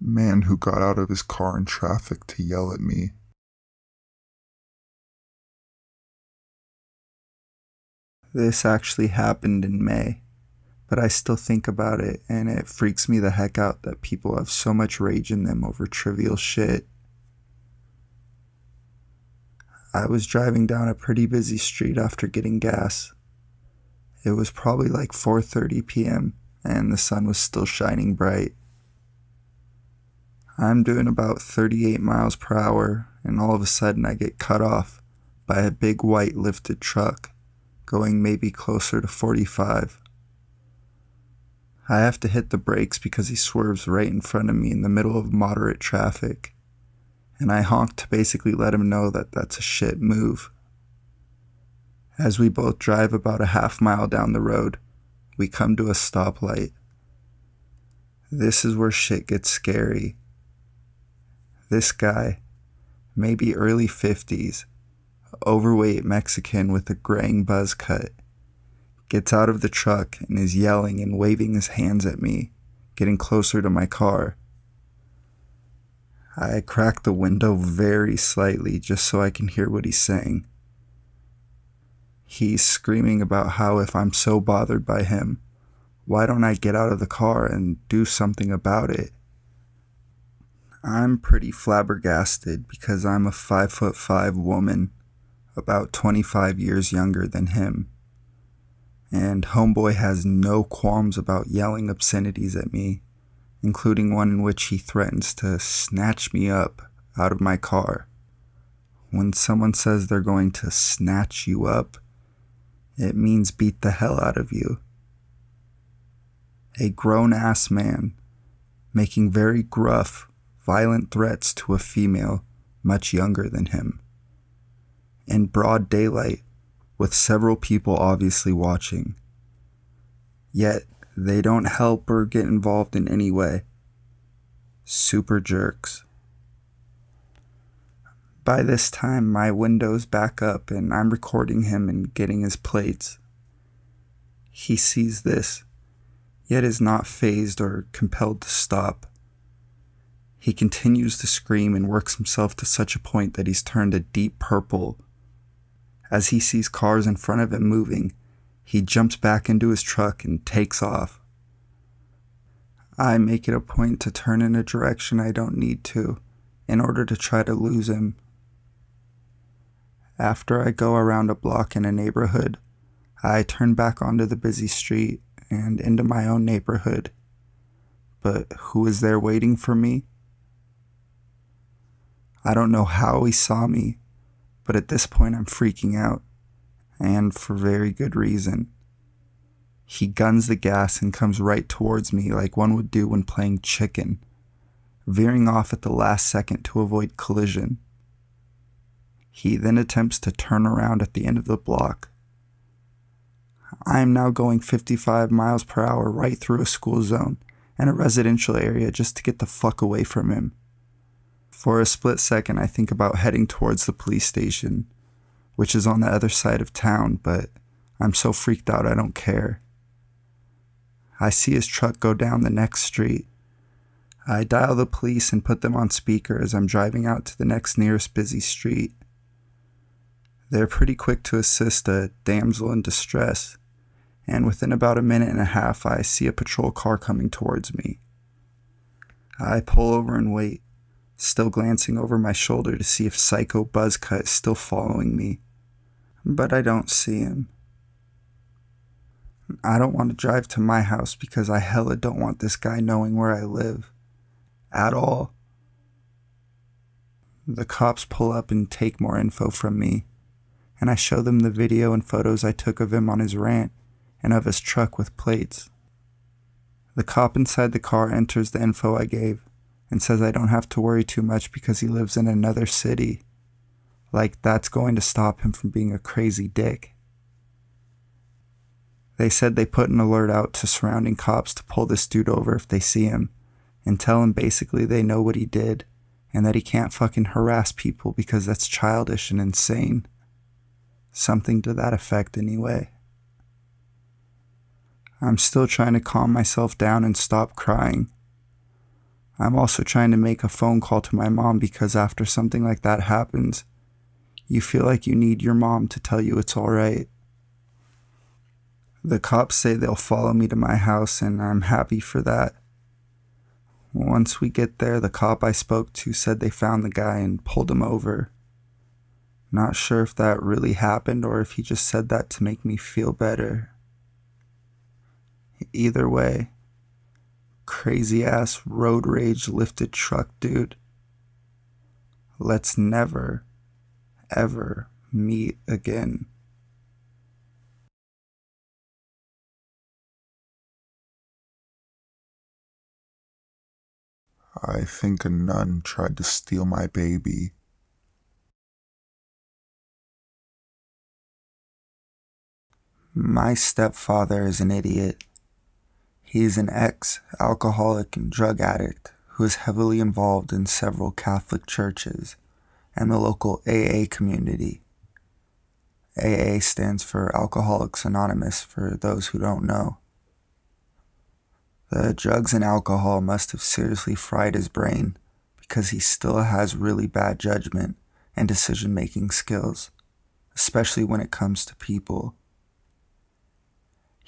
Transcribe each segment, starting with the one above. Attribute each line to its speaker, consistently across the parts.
Speaker 1: Man who got out of his car in traffic to yell at me.
Speaker 2: This actually happened in May, but I still think about it and it freaks me the heck out that people have so much rage in them over trivial shit. I was driving down a pretty busy street after getting gas. It was probably like 4:30 p.m. and the sun was still shining bright. I'm doing about 38 miles per hour and all of a sudden I get cut off by a big white lifted truck going maybe closer to 45. I have to hit the brakes because he swerves right in front of me in the middle of moderate traffic, and I honk to basically let him know that that's a shit move. As we both drive about a half mile down the road, we come to a stoplight. This is where shit gets scary. This guy, maybe early 50s, overweight Mexican with a graying buzz cut, gets out of the truck and is yelling and waving his hands at me, getting closer to my car. I crack the window very slightly just so I can hear what he's saying. He's screaming about how if I'm so bothered by him, why don't I get out of the car and do something about it? I'm pretty flabbergasted because I'm a five foot five woman about 25 years younger than him. And Homeboy has no qualms about yelling obscenities at me, including one in which he threatens to snatch me up out of my car. When someone says they're going to snatch you up, it means beat the hell out of you. A grown ass man making very gruff, violent threats to a female much younger than him in broad daylight, with several people obviously watching. Yet, they don't help or get involved in any way. Super jerks. By this time, my window's back up and I'm recording him and getting his plates. He sees this, yet is not fazed or compelled to stop. He continues to scream and works himself to such a point that he's turned a deep purple as he sees cars in front of him moving, he jumps back into his truck and takes off. I make it a point to turn in a direction I don't need to in order to try to lose him. After I go around a block in a neighborhood, I turn back onto the busy street and into my own neighborhood. But who is there waiting for me? I don't know how he saw me but at this point, I'm freaking out, and for very good reason. He guns the gas and comes right towards me like one would do when playing chicken, veering off at the last second to avoid collision. He then attempts to turn around at the end of the block. I am now going 55 miles per hour right through a school zone and a residential area just to get the fuck away from him. For a split second, I think about heading towards the police station, which is on the other side of town, but I'm so freaked out I don't care. I see his truck go down the next street. I dial the police and put them on speaker as I'm driving out to the next nearest busy street. They're pretty quick to assist a damsel in distress, and within about a minute and a half, I see a patrol car coming towards me. I pull over and wait still glancing over my shoulder to see if Psycho Buzzcut is still following me. But I don't see him. I don't want to drive to my house because I hella don't want this guy knowing where I live. At all. The cops pull up and take more info from me, and I show them the video and photos I took of him on his rant and of his truck with plates. The cop inside the car enters the info I gave and says I don't have to worry too much because he lives in another city. Like that's going to stop him from being a crazy dick. They said they put an alert out to surrounding cops to pull this dude over if they see him and tell him basically they know what he did and that he can't fucking harass people because that's childish and insane. Something to that effect, anyway. I'm still trying to calm myself down and stop crying I'm also trying to make a phone call to my mom because after something like that happens, you feel like you need your mom to tell you it's alright. The cops say they'll follow me to my house, and I'm happy for that. Once we get there, the cop I spoke to said they found the guy and pulled him over. Not sure if that really happened or if he just said that to make me feel better. Either way, crazy ass road rage lifted truck dude. Let's never, ever meet again.
Speaker 1: I think a nun tried to steal my baby.
Speaker 2: My stepfather is an idiot. He is an ex alcoholic and drug addict who is heavily involved in several Catholic churches and the local AA community. AA stands for Alcoholics Anonymous for those who don't know. The drugs and alcohol must have seriously fried his brain because he still has really bad judgment and decision making skills, especially when it comes to people.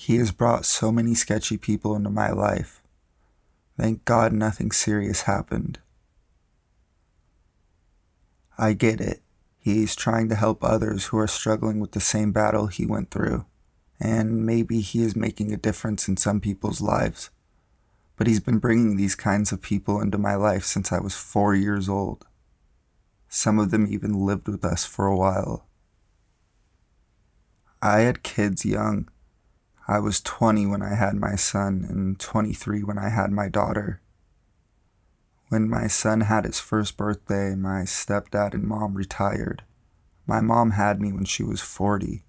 Speaker 2: He has brought so many sketchy people into my life. Thank God nothing serious happened. I get it. He's trying to help others who are struggling with the same battle he went through, and maybe he is making a difference in some people's lives but he's been bringing these kinds of people into my life since I was four years old. Some of them even lived with us for a while. I had kids young. I was 20 when I had my son and 23 when I had my daughter. When my son had his first birthday, my stepdad and mom retired. My mom had me when she was 40.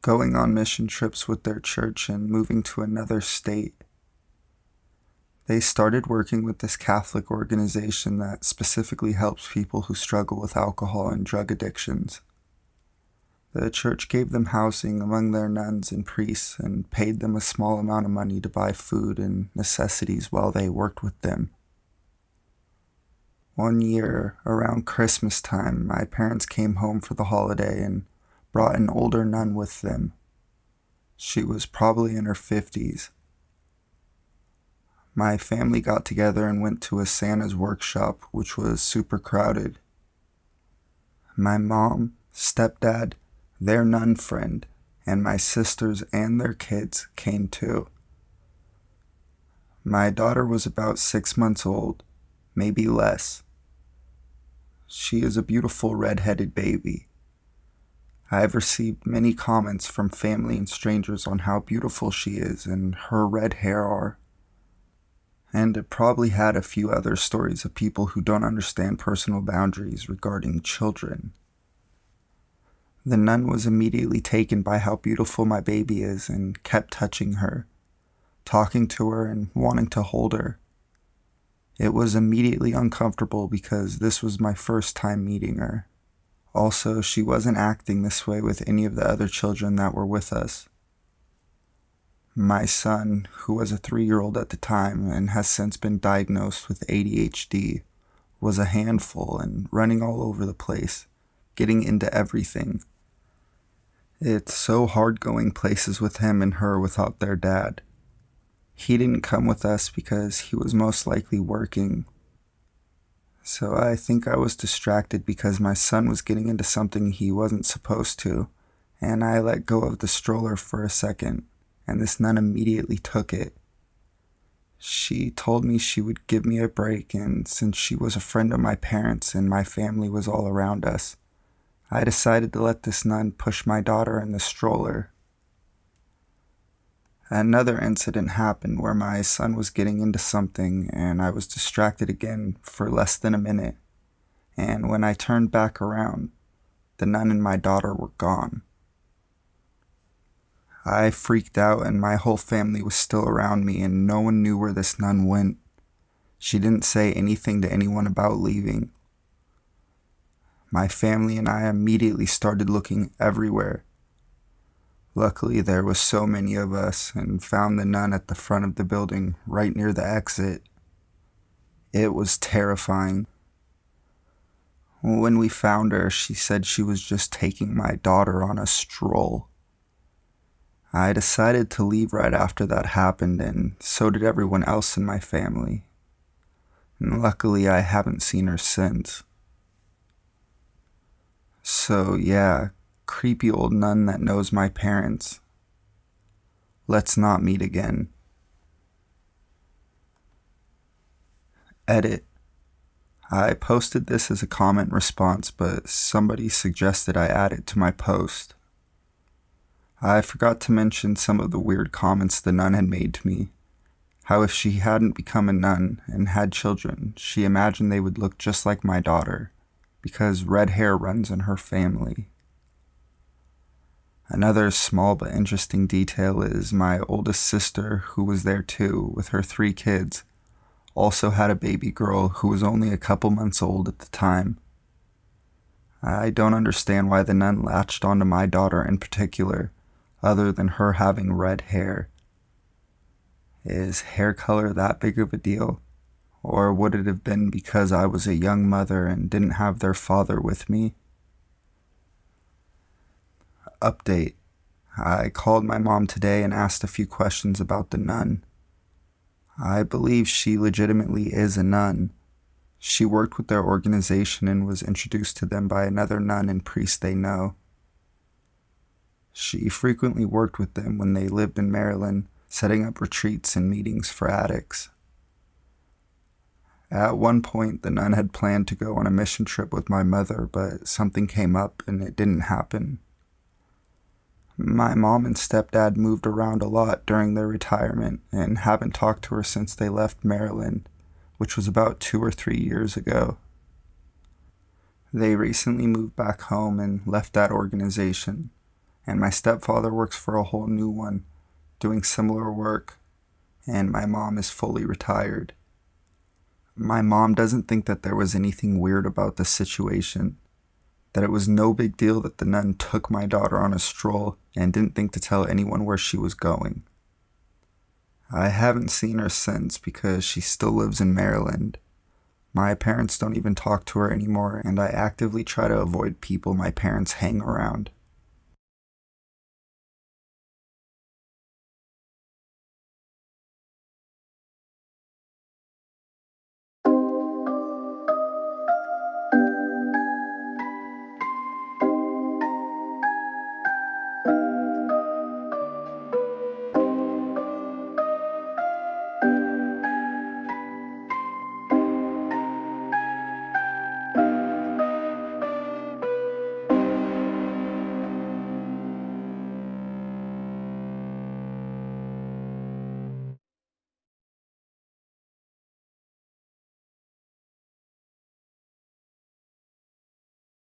Speaker 2: Going on mission trips with their church and moving to another state they started working with this Catholic organization that specifically helps people who struggle with alcohol and drug addictions. The church gave them housing among their nuns and priests and paid them a small amount of money to buy food and necessities while they worked with them. One year, around Christmas time, my parents came home for the holiday and brought an older nun with them. She was probably in her 50s my family got together and went to a Santa's workshop, which was super crowded. My mom, stepdad, their nun friend, and my sisters and their kids came too. My daughter was about six months old, maybe less. She is a beautiful red headed baby. I have received many comments from family and strangers on how beautiful she is and her red hair are and it probably had a few other stories of people who don't understand personal boundaries regarding children. The nun was immediately taken by how beautiful my baby is and kept touching her, talking to her, and wanting to hold her. It was immediately uncomfortable because this was my first time meeting her. Also, she wasn't acting this way with any of the other children that were with us. My son, who was a three year old at the time and has since been diagnosed with ADHD, was a handful and running all over the place, getting into everything. It's so hard going places with him and her without their dad. He didn't come with us because he was most likely working. So I think I was distracted because my son was getting into something he wasn't supposed to, and I let go of the stroller for a second and this nun immediately took it. She told me she would give me a break, and since she was a friend of my parents and my family was all around us, I decided to let this nun push my daughter in the stroller. Another incident happened where my son was getting into something and I was distracted again for less than a minute. And when I turned back around, the nun and my daughter were gone. I freaked out, and my whole family was still around me, and no one knew where this nun went. She didn't say anything to anyone about leaving. My family and I immediately started looking everywhere. Luckily, there was so many of us and found the nun at the front of the building, right near the exit. It was terrifying. When we found her, she said she was just taking my daughter on a stroll. I decided to leave right after that happened, and so did everyone else in my family. And luckily, I haven't seen her since. So, yeah, creepy old nun that knows my parents. Let's not meet again. Edit. I posted this as a comment response, but somebody suggested I add it to my post. I forgot to mention some of the weird comments the nun had made to me. How if she hadn't become a nun and had children, she imagined they would look just like my daughter, because red hair runs in her family. Another small but interesting detail is my oldest sister, who was there too, with her three kids, also had a baby girl who was only a couple months old at the time. I don't understand why the nun latched onto my daughter in particular, other than her having red hair. Is hair color that big of a deal? Or would it have been because I was a young mother and didn't have their father with me? Update I called my mom today and asked a few questions about the nun. I believe she legitimately is a nun. She worked with their organization and was introduced to them by another nun and priest they know. She frequently worked with them when they lived in Maryland, setting up retreats and meetings for addicts. At one point, the nun had planned to go on a mission trip with my mother, but something came up and it didn't happen. My mom and stepdad moved around a lot during their retirement and haven't talked to her since they left Maryland, which was about two or three years ago. They recently moved back home and left that organization, and my stepfather works for a whole new one, doing similar work, and my mom is fully retired. My mom doesn't think that there was anything weird about the situation that it was no big deal that the nun took my daughter on a stroll and didn't think to tell anyone where she was going. I haven't seen her since because she still lives in Maryland. My parents don't even talk to her anymore, and I actively try to avoid people my parents hang around.